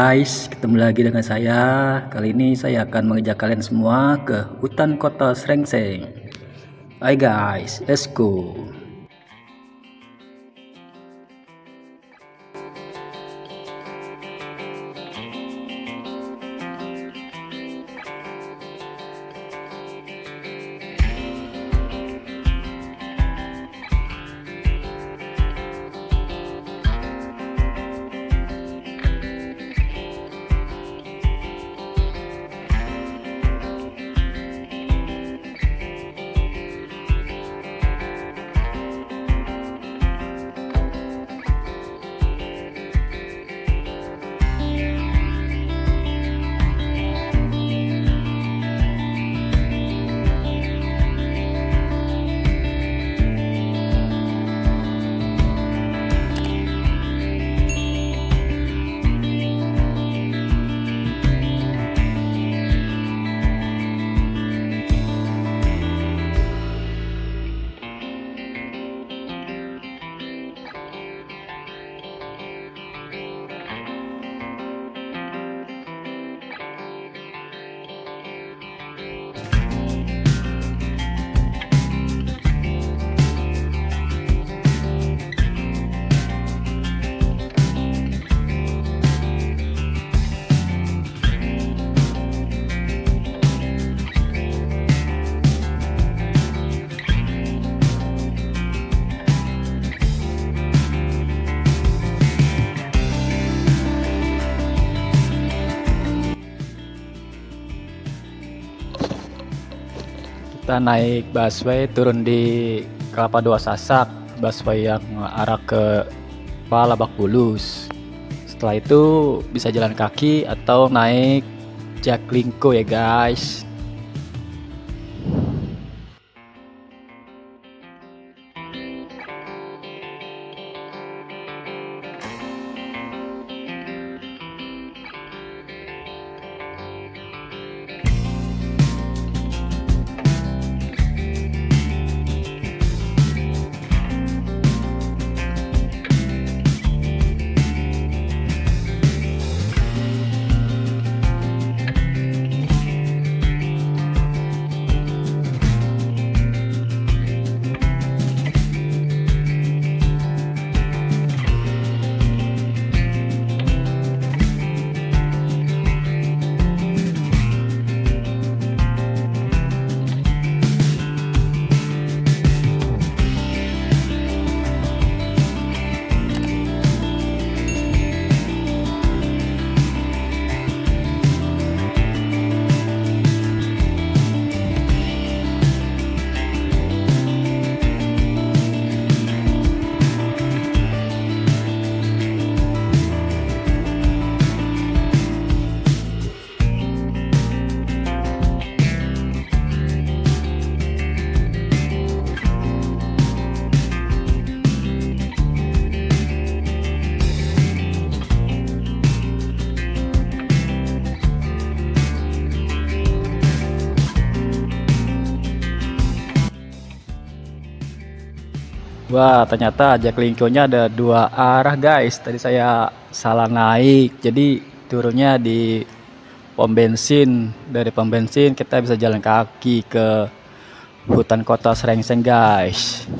Guys, ketemu lagi dengan saya. Kali ini saya akan mengajak kalian semua ke hutan kota Srengseng. Hai guys, let's go. Kita naik busway turun di Kelapa Dua Sasak, busway yang arah ke Palabak Bulus. Setelah itu bisa jalan kaki atau naik Jaklingko ya guys. Wah, ternyata Jaklingko-nya ada dua arah, guys. Tadi saya salah naik. Jadi turunnya di pom bensin. Dari pom bensin kita bisa jalan kaki ke hutan kota Srengseng, guys.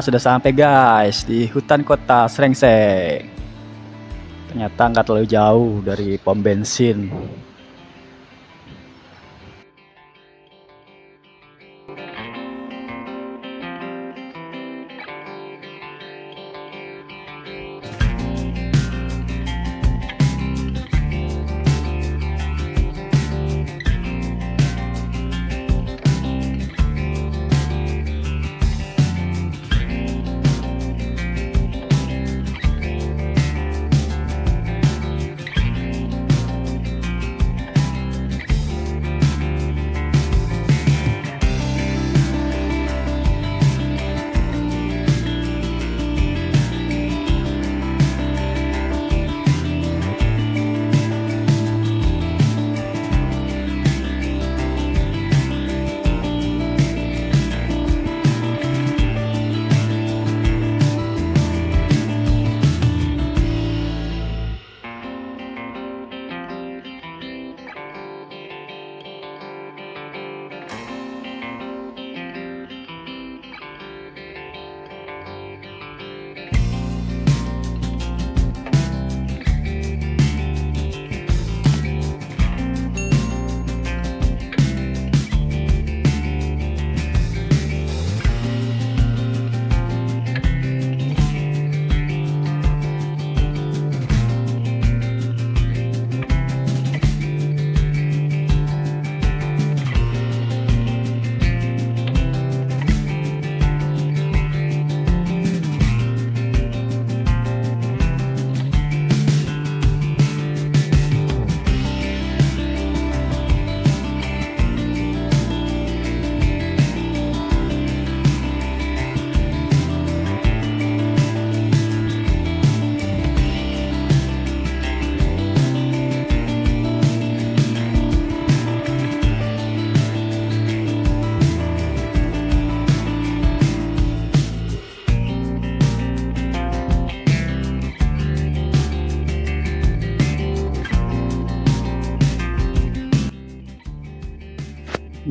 Sudah sampai guys di hutan kota Srengseng. Ternyata nggak terlalu jauh dari pom bensin.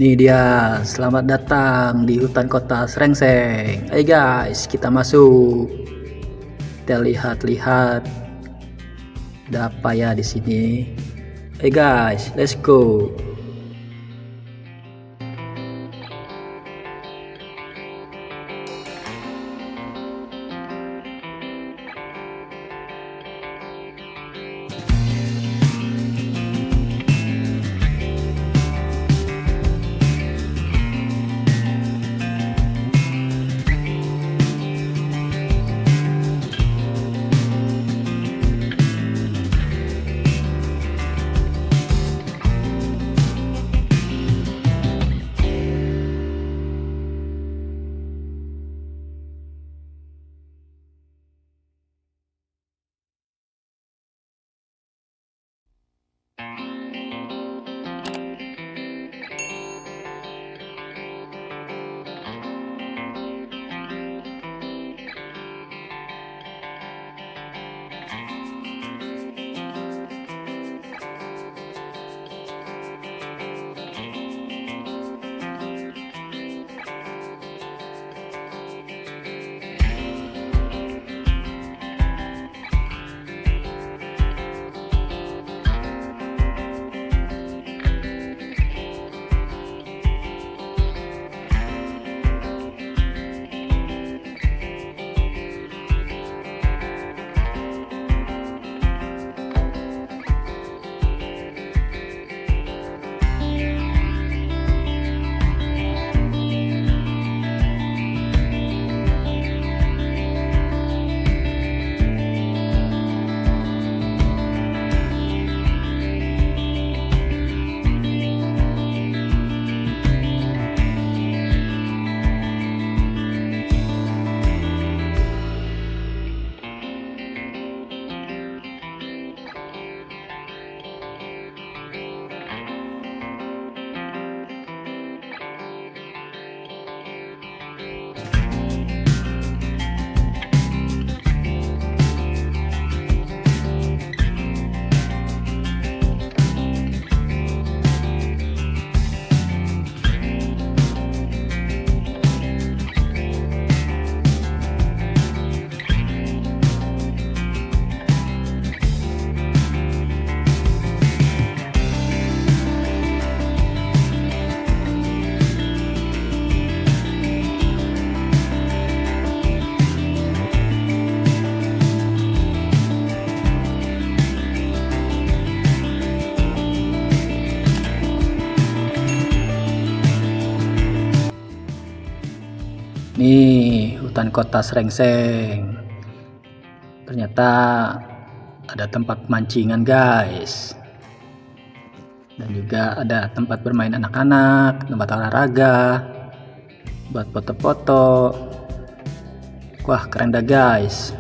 Ini dia, selamat datang di hutan kota Srengseng. Ayo guys, kita masuk. Kita lihat-lihat ada apa ya di sini. Ayo guys, let's go. Hutan kota Srengseng. Ternyata ada tempat mancingan guys. Dan juga ada tempat bermain anak-anak tempat olahraga buat foto-foto. Wah keren dah guys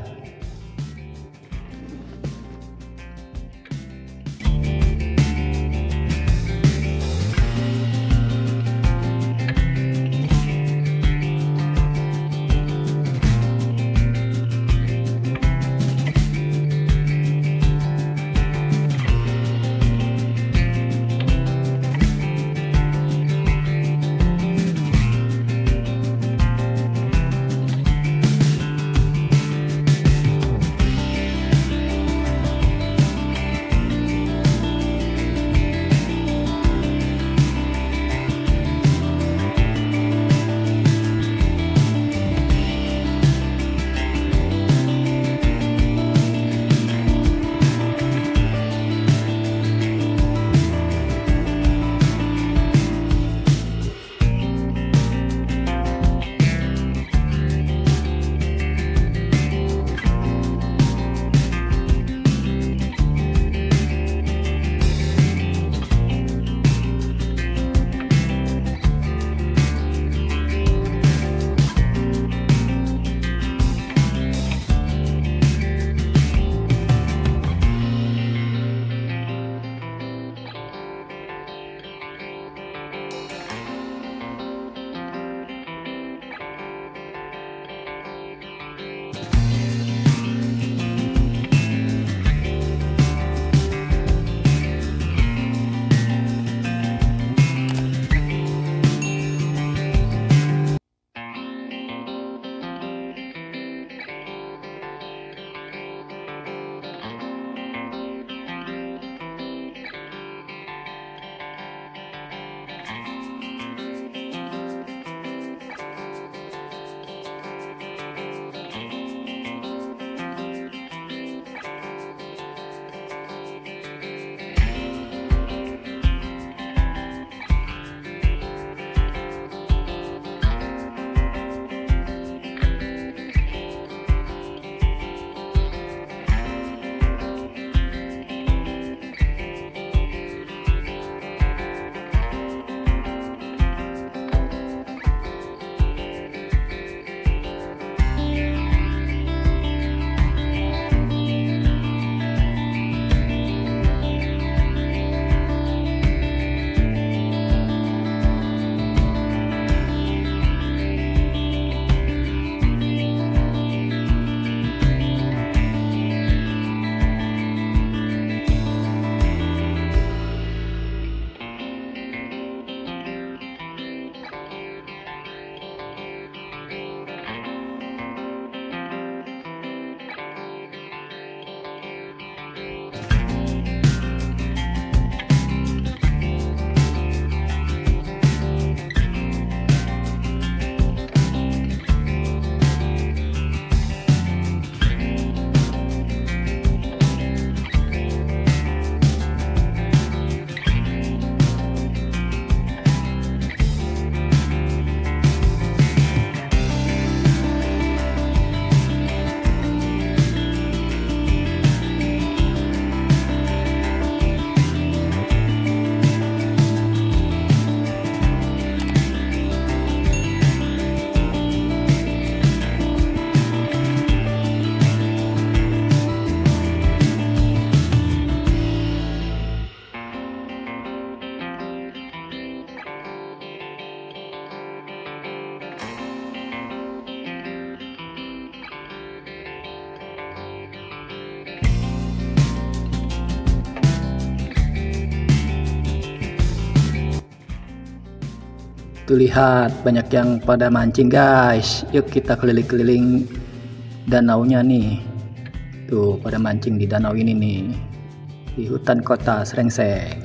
Tuh lihat banyak yang pada mancing guys. Yuk kita keliling-keliling danaunya nih. Tuh pada mancing di danau ini nih. Di hutan kota Srengseng.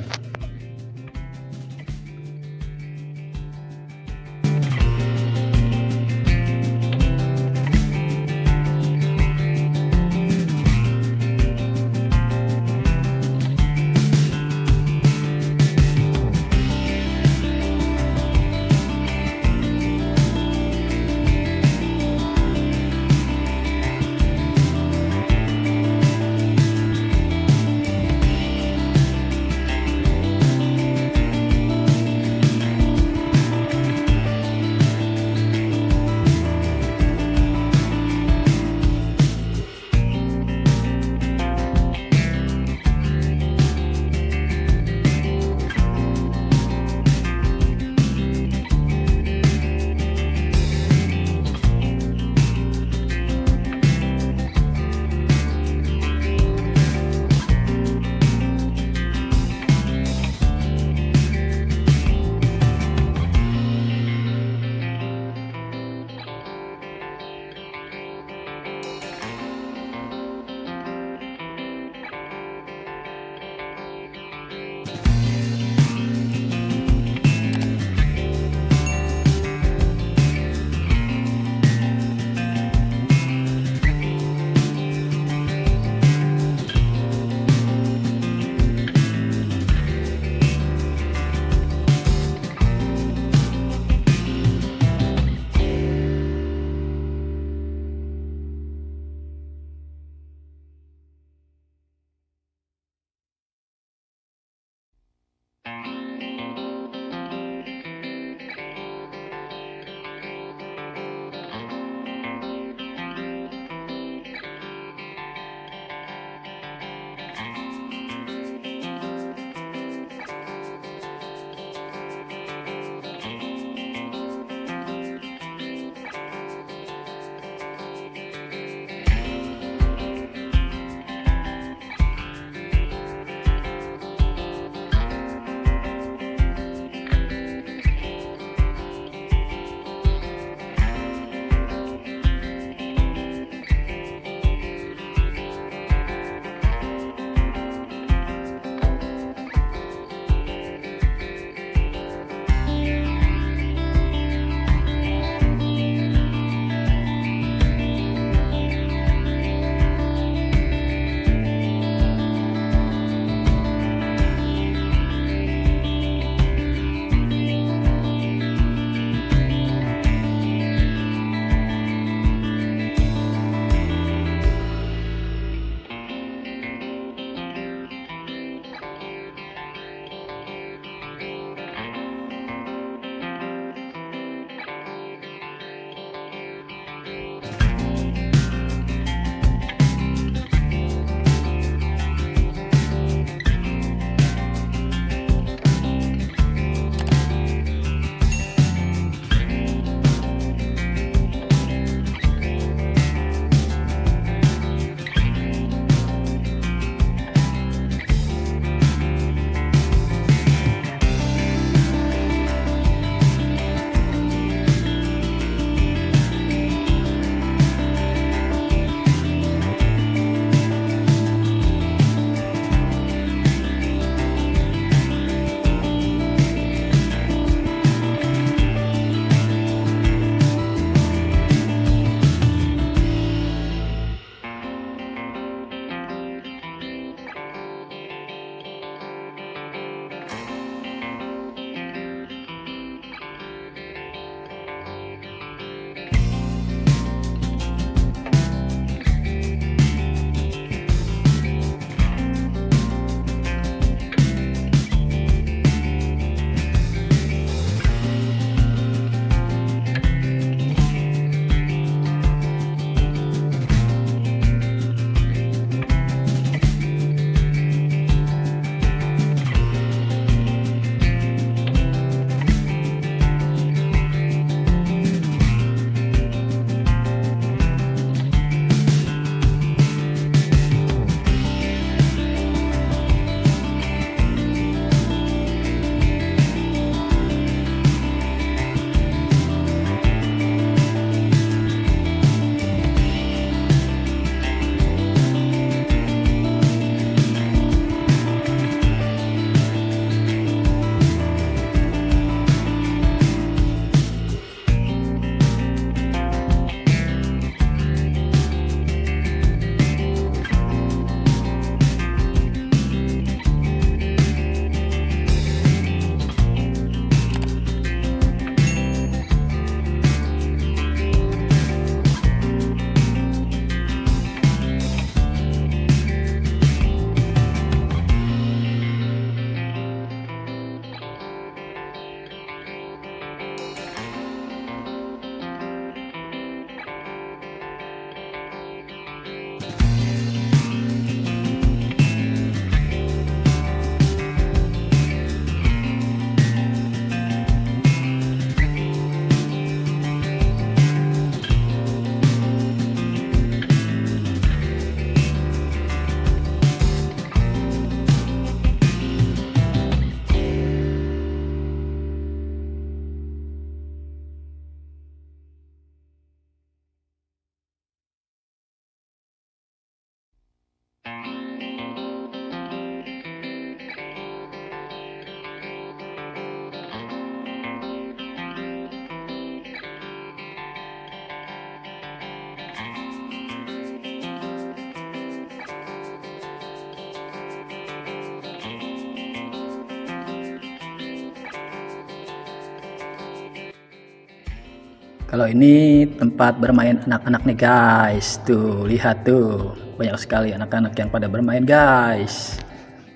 Kalau ini tempat bermain anak-anak nih guys. Tuh, lihat tuh. Banyak sekali anak-anak yang pada bermain guys.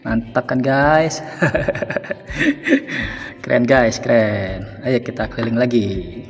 Mantap kan guys? keren guys, keren. Ayo kita keliling lagi.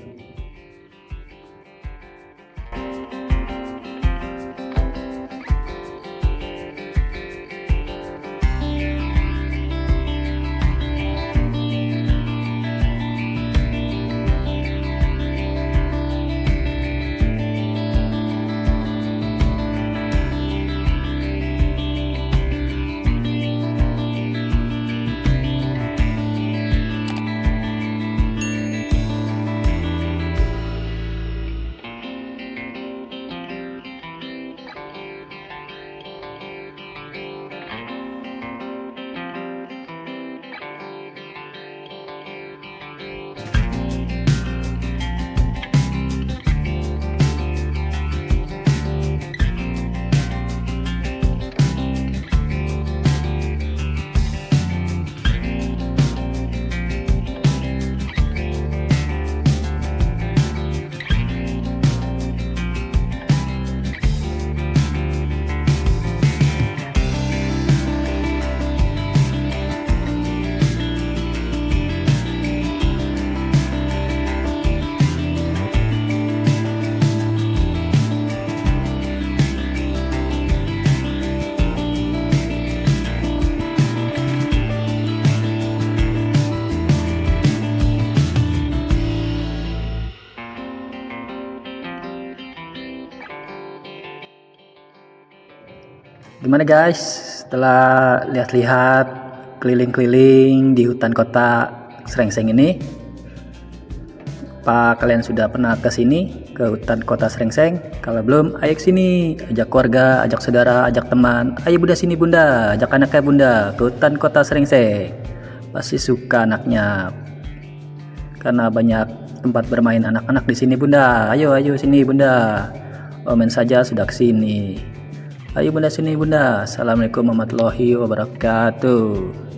Gimana guys? Setelah lihat-lihat keliling-keliling di hutan kota Srengseng ini, apa kalian sudah pernah ke sini ke hutan kota Srengseng? Kalau belum, ayo ke sini, ajak keluarga, ajak saudara, ajak teman. Ayo bunda sini bunda, ajak anaknya bunda ke hutan kota Srengseng. Pasti suka anaknya, karena banyak tempat bermain anak-anak di sini bunda. Ayo ayo sini bunda. Omen saja sudah ke sini. Ayo bunda sini bunda. Assalamualaikum warahmatullahi wabarakatuh.